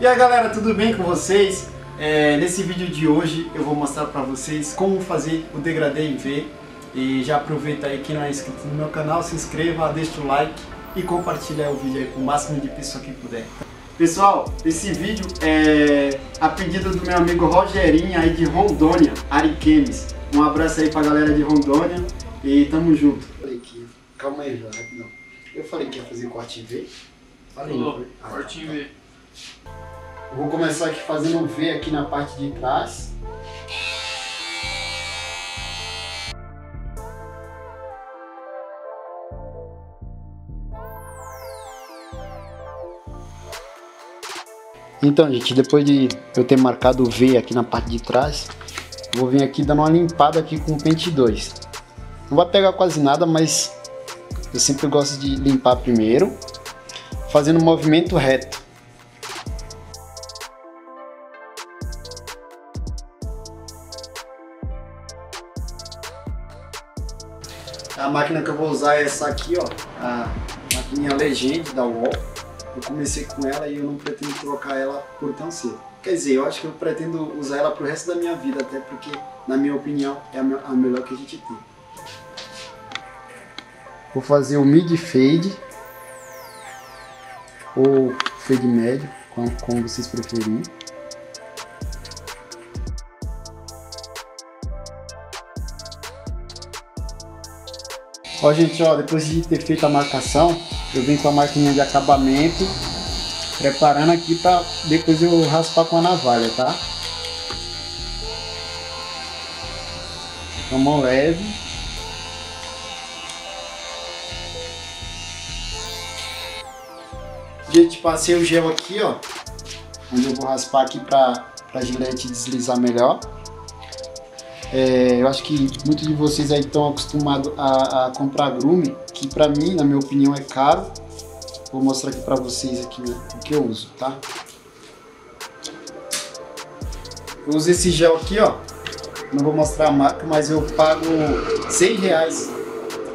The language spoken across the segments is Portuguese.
E aí galera, tudo bem com vocês? É, nesse vídeo de hoje eu vou mostrar para vocês como fazer o degradê em V e já aproveita aí quem não é inscrito no meu canal, se inscreva, deixa o like e compartilha o vídeo aí com o máximo de pessoas que puder. Pessoal, esse vídeo é a pedido do meu amigo Rogerinho aí de Rondônia, Ariquemes. Um abraço aí pra galera de Rondônia e tamo junto. Falei que, calma aí, não. Eu falei que ia fazer corte em V. Falei, Falou, não. Ah, corte em V. eu Vou começar aqui fazendo um V aqui na parte de trás. Então, gente, depois de eu ter marcado o V aqui na parte de trás, vou vir aqui dando uma limpada aqui com o pente 2. Não vai pegar quase nada, mas eu sempre gosto de limpar primeiro, fazendo um movimento reto. Usar essa aqui, ó, a maquininha Legend da UOL. Eu comecei com ela e eu não pretendo trocar ela por tão cedo. Quer dizer, eu acho que eu pretendo usar ela pro resto da minha vida, até porque, na minha opinião, é a me- a melhor que a gente tem. Vou fazer o mid fade ou fade médio, como vocês preferirem. Ó, gente, ó, depois de ter feito a marcação, eu venho com a maquininha de acabamento, preparando aqui para depois eu raspar com a navalha, tá? Com a mão leve. Gente, passei o gel aqui, ó, onde eu vou raspar aqui para a gilete deslizar melhor. É, eu acho que muitos de vocês aí estão acostumados a, a comprar grume, que pra mim, na minha opinião, é caro. Vou mostrar aqui pra vocês aqui o que eu uso, tá? Eu uso esse gel aqui, ó. Não vou mostrar a marca, mas eu pago 100 reais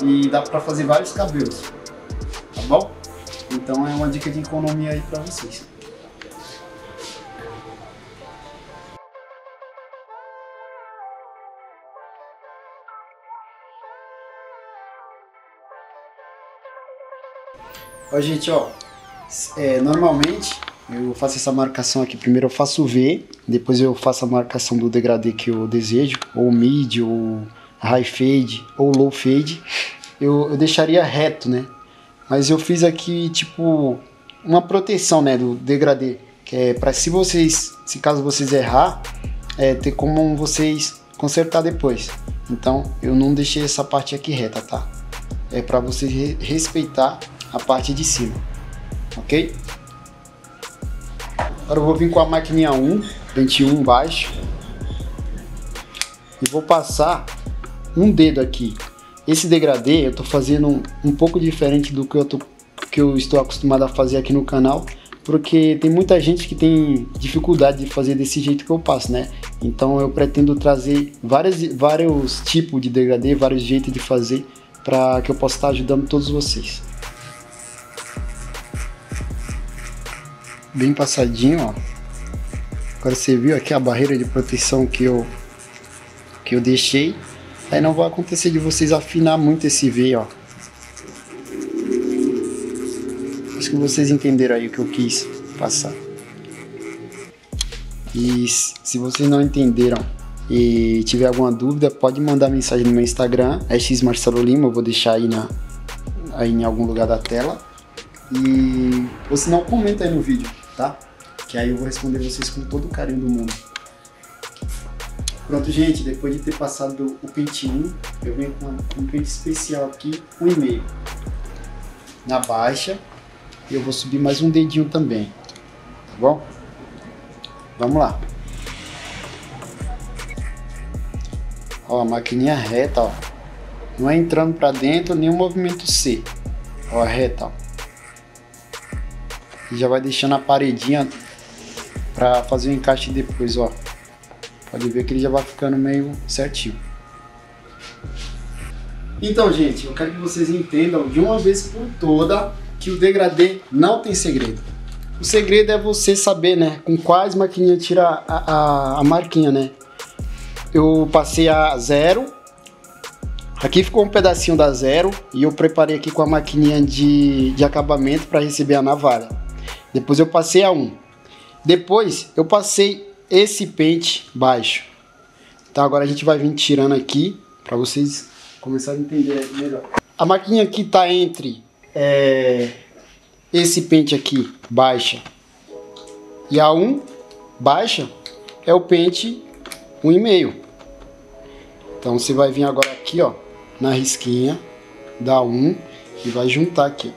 e dá pra fazer vários cabelos, tá bom? Então é uma dica de economia aí pra vocês. Ó, gente, ó, é, normalmente eu faço essa marcação aqui. Primeiro eu faço o V, depois eu faço a marcação do degradê que eu desejo, ou mid, ou high fade, ou low fade. Eu, eu deixaria reto, né? Mas eu fiz aqui, tipo, uma proteção, né, do degradê. Que é para se vocês, se caso vocês errar, é, ter como vocês consertar depois. Então eu não deixei essa parte aqui reta, tá? É para vocês re- respeitar a parte de cima, ok? Agora eu vou vir com a maquininha 1, pente 1 baixo. E vou passar um dedo aqui. Esse degradê eu tô fazendo um, um pouco diferente do que eu, tô, que eu estou acostumado a fazer aqui no canal. Porque tem muita gente que tem dificuldade de fazer desse jeito que eu passo, né? Então eu pretendo trazer vários, vários tipos de degradê, vários jeitos de fazer para que eu possa estar ajudando todos vocês. Bem passadinho, ó. Agora você viu aqui a barreira de proteção que eu que eu deixei. Aí não vai acontecer de vocês afinar muito esse V, ó. Acho que vocês entenderam aí o que eu quis passar. E se vocês não entenderam e tiver alguma dúvida, pode mandar mensagem no meu Instagram, é X Marcelo Lima, eu vou deixar aí na aí em algum lugar da tela. E ou se não, comenta aí no vídeo, tá? Que aí eu vou responder vocês com todo o carinho do mundo. Pronto, gente, depois de ter passado o pente 1, eu venho com um pente especial aqui, um e meio. Na baixa, e eu vou subir mais um dedinho também, tá bom? Vamos lá. Ó, a maquininha reta, ó. Não é entrando pra dentro, o movimento C. Ó, reta, ó. E já vai deixando a paredinha pra fazer o encaixe depois, ó. Pode ver que ele já vai ficando meio certinho. Então, gente, eu quero que vocês entendam de uma vez por toda que o degradê não tem segredo. O segredo é você saber, né? Com quais maquininhas tirar a, a, a marquinha, né? Eu passei a zero. Aqui ficou um pedacinho da zero e eu preparei aqui com a maquininha de, de acabamento para receber a navalha. Depois eu passei a um. Depois eu passei esse pente baixo. Então agora a gente vai vir tirando aqui para vocês começarem a entender melhor. A maquininha aqui está entre é, esse pente aqui baixa e a 1 baixa é o pente 1,5. Então você vai vir agora aqui, ó, na risquinha da 1 e vai juntar aqui.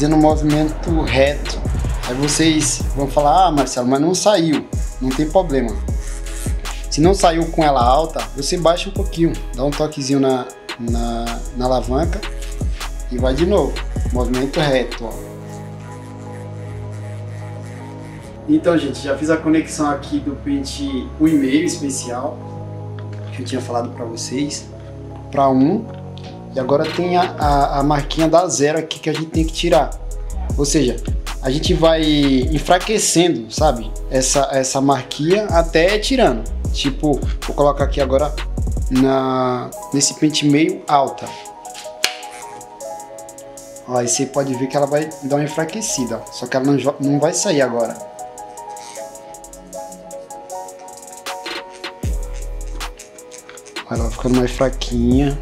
Fazendo um movimento reto. Aí vocês vão falar, ah Marcelo, mas não saiu. Não tem problema. Se não saiu com ela alta, você baixa um pouquinho, dá um toquezinho na, na, na alavanca e vai de novo. Movimento reto, ó. Então, gente, já fiz a conexão aqui do pente 1,5 especial, que eu tinha falado para vocês, para 1. E agora tem a, a, a, marquinha da zero aqui que a gente tem que tirar. Ou seja, a gente vai enfraquecendo, sabe? Essa, essa marquinha até tirando. Tipo, vou colocar aqui agora na, nesse pente meio alta. Ó, aí você pode ver que ela vai dar uma enfraquecida, ó. só que ela não, não vai sair agora. Ela vai ficando mais fraquinha.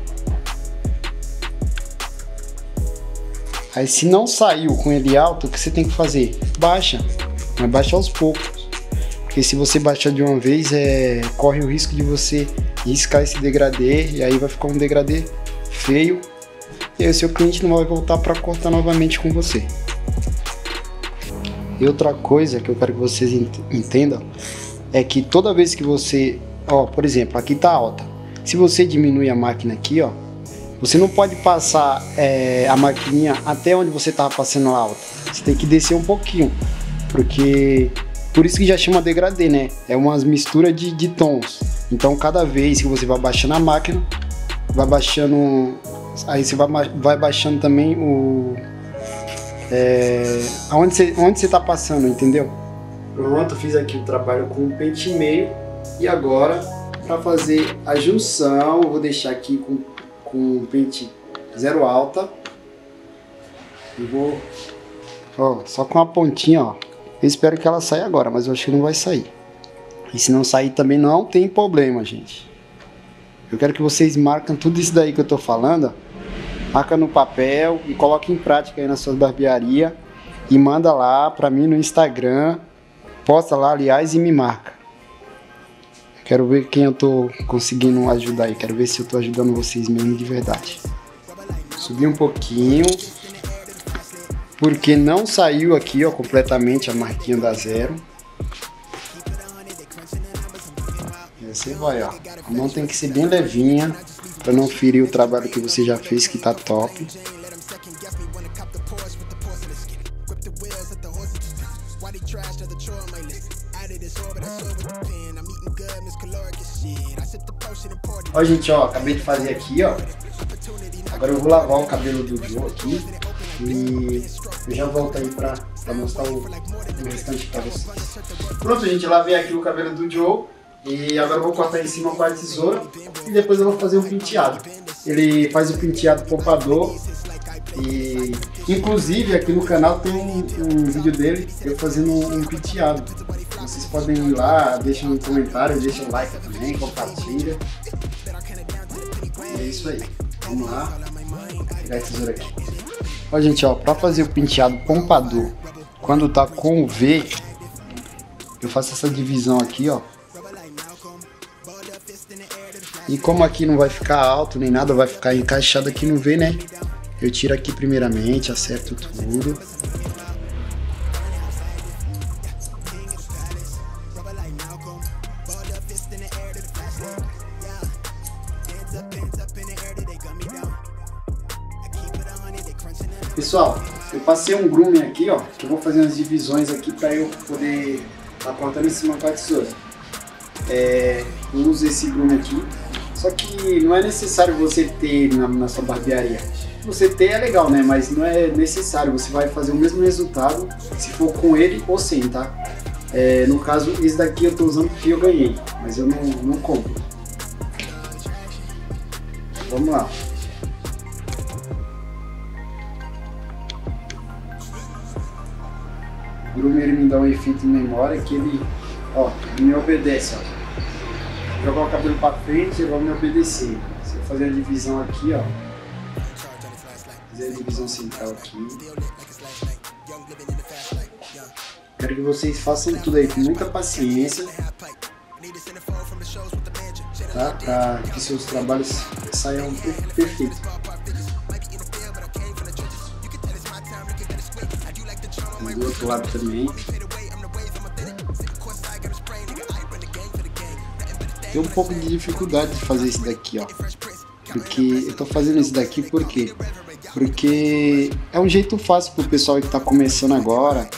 Aí se não saiu com ele alto, o que você tem que fazer? Baixa, mas baixa aos poucos. Porque se você baixar de uma vez, é, corre o risco de você riscar esse degradê e aí vai ficar um degradê feio e aí o seu cliente não vai voltar para cortar novamente com você. E outra coisa que eu quero que vocês entendam é que toda vez que você, ó, por exemplo, aqui tá alta. Se você diminui a máquina aqui, ó, você não pode passar é, a maquininha até onde você estava passando alta. Você tem que descer um pouquinho, porque por isso que já chama degradê, né? É umas misturas de, de tons. Então cada vez que você vai baixando a máquina, vai baixando. Aí você vai, vai baixando também o. É, aonde você, onde você tá passando, entendeu? Pronto, fiz aqui o trabalho com um pente e meio. E agora, para fazer a junção, vou deixar aqui com, com pente zero alta. E vou. Ó, só com a pontinha, ó. Eu espero que ela saia agora, mas eu acho que não vai sair. E se não sair também não tem problema, gente. Eu quero que vocês marquem tudo isso daí que eu tô falando. Marca no papel e coloque em prática aí na sua barbearia. E manda lá pra mim no Instagram. Posta lá, aliás, e me marca. Quero ver quem eu tô conseguindo ajudar aí. Quero ver se eu tô ajudando vocês mesmo de verdade. Subir um pouquinho porque não saiu aqui ó, completamente a marquinha da zero. E assim vai, ó. A mão tem que ser bem levinha para não ferir o trabalho que você já fez que tá top. Ó, gente, ó, acabei de fazer aqui, ó. Agora eu vou lavar o cabelo do Joe aqui. E eu já volto aí pra, pra mostrar o, o restante pra vocês. Pronto, gente, lavei aqui o cabelo do Joe. E agora eu vou cortar em cima com a tesoura e depois eu vou fazer um penteado. Ele faz o penteado poupador e inclusive aqui no canal tem um, um vídeo dele eu fazendo um, um penteado. Vocês podem ir lá, deixem um comentário, deixem um like também, compartilha. E é isso aí. Vamos lá. Pegar a tesoura aqui. Ó, gente, ó, pra fazer o penteado pompador, quando tá com o V, eu faço essa divisão aqui, ó. E como aqui não vai ficar alto nem nada, vai ficar encaixado aqui no V, né? Eu tiro aqui primeiramente, acerto tudo. Pessoal, eu passei um grooming aqui, ó, que eu vou fazer umas divisões aqui para eu poder estar tá cortando em cima com a tesoura. é, eu uso esse grume aqui. Só que não é necessário você ter na, na sua barbearia. Você ter é legal, né? Mas não é necessário. Você vai fazer o mesmo resultado se for com ele ou sem, tá? É, no caso, esse daqui eu tô usando porque eu ganhei, mas eu não, não compro. Vamos lá. Ele me dá um efeito em memória que ele, ó, ele me obedece, ó jogar o cabelo para frente, ele vai me obedecer. Se eu fazer a divisão aqui, ó. Fazer a divisão central aqui. Quero que vocês façam tudo aí com muita paciência. Tá? Para que seus trabalhos saiam perfeitos. Do outro lado também. Tem um pouco de dificuldade de fazer isso daqui, ó. Porque eu tô fazendo isso daqui por quê? Porque é um jeito fácil pro pessoal que tá começando agora.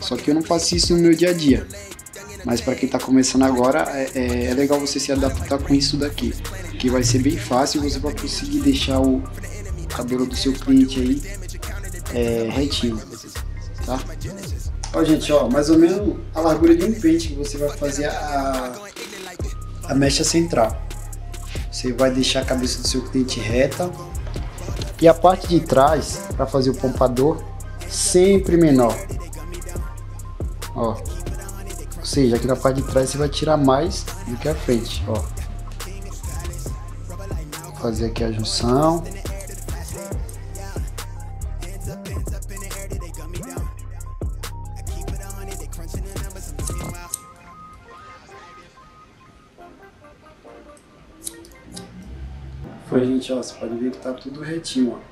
Só que eu não faço isso no meu dia a dia. Mas para quem tá começando agora, é, é, é, legal você se adaptar com isso daqui. Que vai ser bem fácil você vai conseguir deixar o cabelo do seu cliente aí é, retinho. Tá? Ó, gente, ó, mais ou menos a largura de um pente que você vai fazer a, a mecha central. Você vai deixar a cabeça do seu cliente reta e a parte de trás para fazer o pompador sempre menor. Ó. Ou seja, aqui na parte de trás você vai tirar mais do que a frente, ó. Fazer aqui a junção. Foi, gente, ó, você pode ver que tá tudo retinho, ó.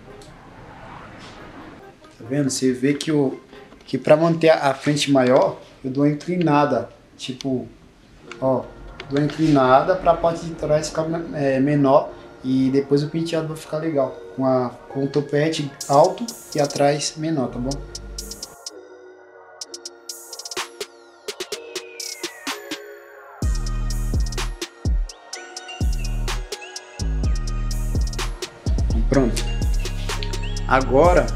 Tá vendo? Você vê que, o, que pra manter a frente maior, eu dou uma inclinada. Tipo, ó, dou uma inclinada pra parte de trás ficar é, menor e depois o penteado vai ficar legal. Com, a, com o topete alto e atrás menor, tá bom? Pronto. Agora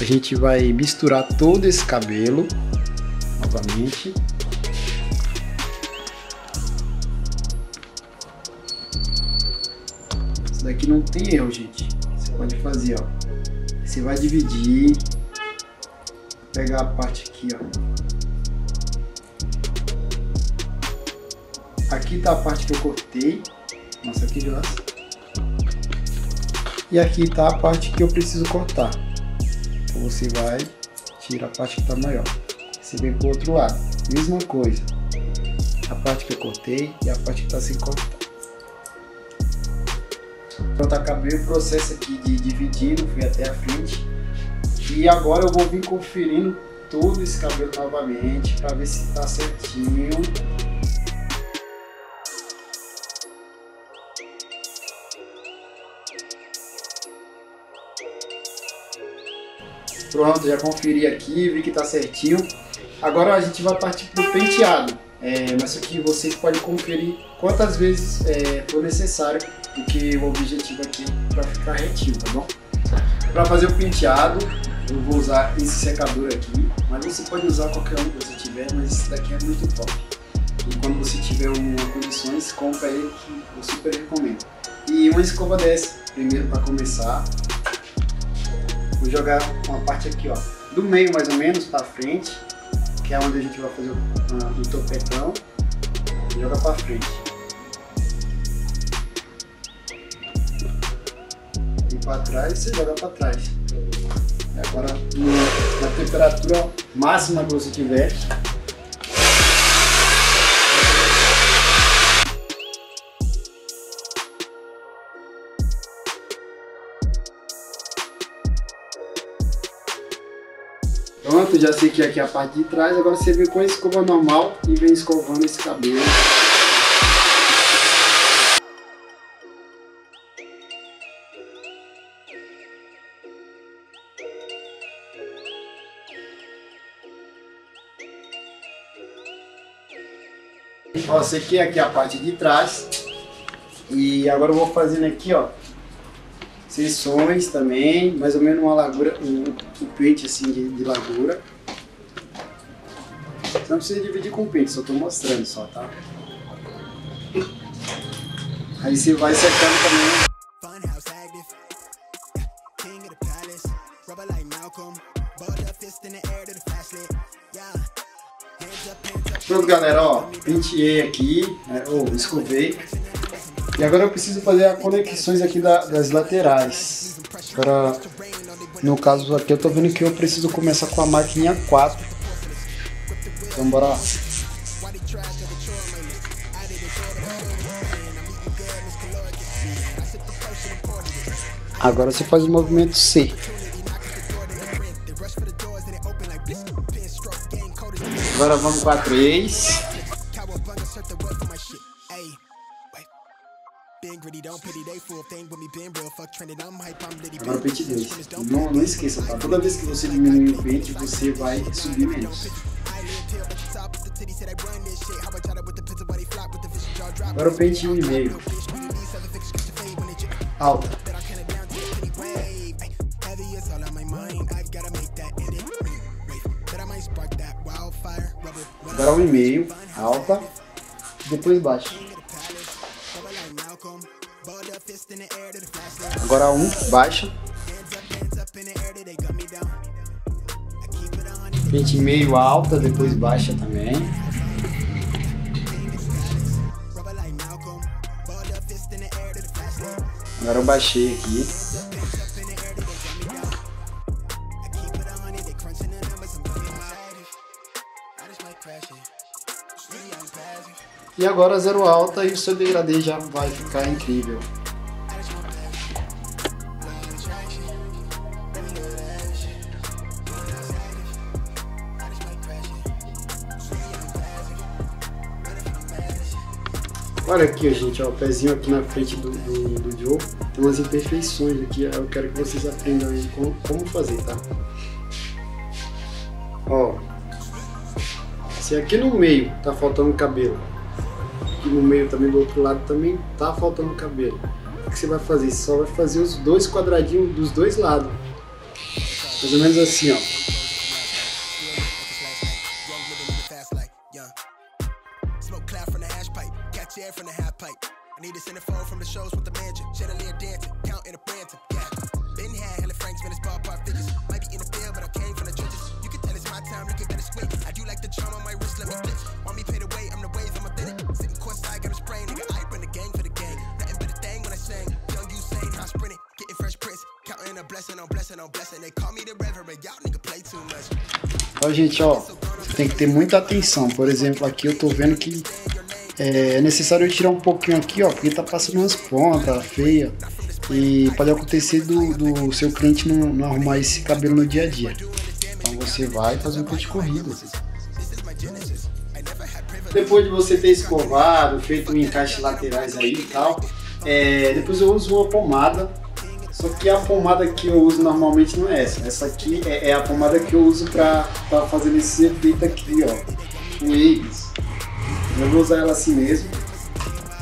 a gente vai misturar todo esse cabelo novamente. Isso daqui não tem erro, gente. Você pode fazer, ó. Você vai dividir, pegar a parte aqui, ó. Aqui tá a parte que eu cortei. Nossa, aqui já e aqui está a parte que eu preciso cortar. Então você vai tirar a parte que está maior. Você vem para o outro lado, mesma coisa. A parte que eu cortei e a parte que está sem cortar. Pronto, acabei o processo aqui de dividindo, fui até a frente. E agora eu vou vir conferindo todo esse cabelo novamente para ver se está certinho. Pronto, já conferi aqui, vi que tá certinho. Agora a gente vai partir pro penteado. É, mas aqui vocês podem conferir quantas vezes é, for necessário, porque o objetivo aqui é para ficar retinho, tá bom? Para fazer o penteado, eu vou usar esse secador aqui, mas você pode usar qualquer um que você tiver, mas esse daqui é muito top. E quando você tiver uma condições, compra ele que eu super recomendo. E uma escova dessa, primeiro para começar, Vou jogar uma parte aqui, ó, do meio mais ou menos para frente, que é onde a gente vai fazer o, uh, o topetão. Joga para frente. E para trás, você joga para trás. E agora, na temperatura máxima que você tiver, Pronto, já sei que aqui é a parte de trás. Agora você vem com a escova normal e vem escovando esse cabelo. Ó, sequei aqui a parte de trás. E agora eu vou fazendo aqui, ó, seções também, mais ou menos uma largura, um, um pente assim de, de largura. Você não precisa dividir com pente, só tô mostrando só, tá? Aí você vai secando também. Pronto, galera, ó, penteei aqui, né, ou escovei. E agora eu preciso fazer as conexões aqui da, das laterais. Para, no caso aqui eu tô vendo que eu preciso começar com a máquina 4. Então bora lá. Agora você faz o movimento C. Agora vamos com a 3. Esqueça, tá? Toda vez que você diminuir o pente, você vai subir menos. Agora o pente 1,5. Alta. Agora 1,5. Alta. Depois baixa. Agora um, baixa. Pente meio alta, depois baixa também. Agora eu baixei aqui. E agora zero alta e o seu degradê já vai ficar incrível. Olha aqui, gente, ó, o pezinho aqui na frente do, do, do Joe. Tem umas imperfeições aqui, eu quero que vocês aprendam aí como, como fazer, tá? Ó, se aqui no meio tá faltando cabelo, aqui no meio também do outro lado também tá faltando cabelo, o que você vai fazer? Você só vai fazer os dois quadradinhos dos dois lados. Mais ou menos assim, ó. chair from the half pipe. I need a centerfold from the shows with the mansion. Chandelier dancing, counting a phantom, yeah. Been had hella man, it's ballpark figures. Might be in the field, but I came from the trenches. You can tell it's my time. I do like the charm on my wrist, let me. Want me pay the way, I'm the wave, I'm authentic. Sitting courtside, got nigga. I bring the gang for the gang. Nothing but a thing when I sing. Young Usain, I sprinting, getting fresh prints. Counting a blessing blessing blessing. They call me the reverend, y'all nigga play too much. Ó, gente, ó, tem que ter muita atenção. Por exemplo, aqui eu tô vendo que é necessário tirar um pouquinho aqui, ó, porque tá passando umas pontas feias. E pode acontecer do, do seu cliente não, não, arrumar esse cabelo no dia a dia. Então você vai fazer um de corrida. Depois de você ter escovado, feito um encaixe laterais aí e tal, é, depois eu uso uma pomada só que a pomada que eu uso normalmente não é essa. Essa aqui é, é a pomada que eu uso pra fazer esse efeito aqui, ó. Waves. Eu vou usar ela assim mesmo.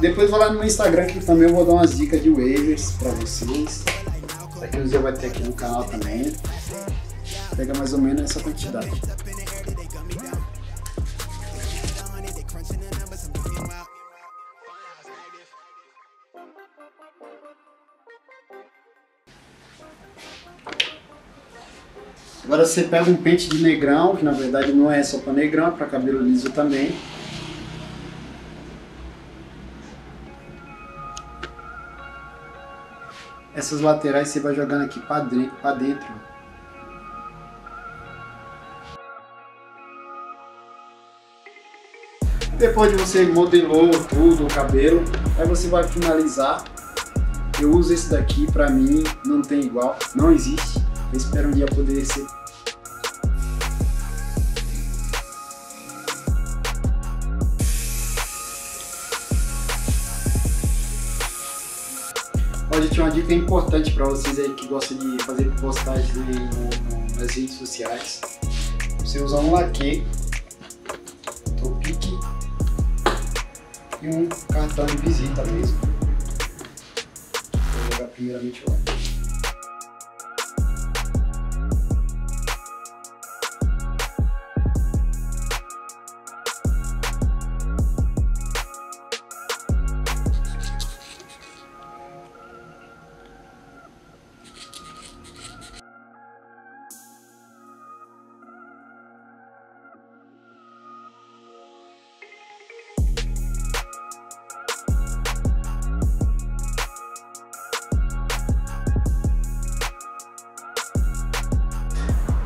Depois vou lá no meu Instagram que também eu vou dar umas dicas de waves pra vocês. Daqui uns dias vai ter aqui no canal também. Pega mais ou menos essa quantidade. Agora você pega um pente de negrão, que na verdade não é só para negrão, é para cabelo liso também. Essas laterais você vai jogando aqui para dentro. Depois de você modelou tudo o cabelo, aí você vai finalizar. Eu uso esse daqui, pra mim não tem igual, não existe. Eu espero um dia poder ser Hoje tinha uma dica importante para vocês aí que gostam de fazer postagens nas redes sociais. Você usar um laque, topique, e um cartão de visita mesmo. Vou jogar primeiramente lá.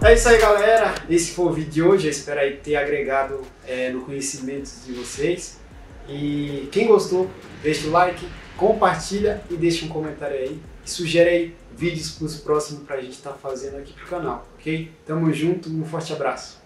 É isso aí, galera. Esse foi o vídeo de hoje. Eu espero aí ter agregado é, no conhecimento de vocês. E quem gostou, deixa o like, compartilha e deixa um comentário aí. E sugere aí vídeos para os próximos para a gente estar tá fazendo aqui pro canal, ok? Tamo junto, um forte abraço.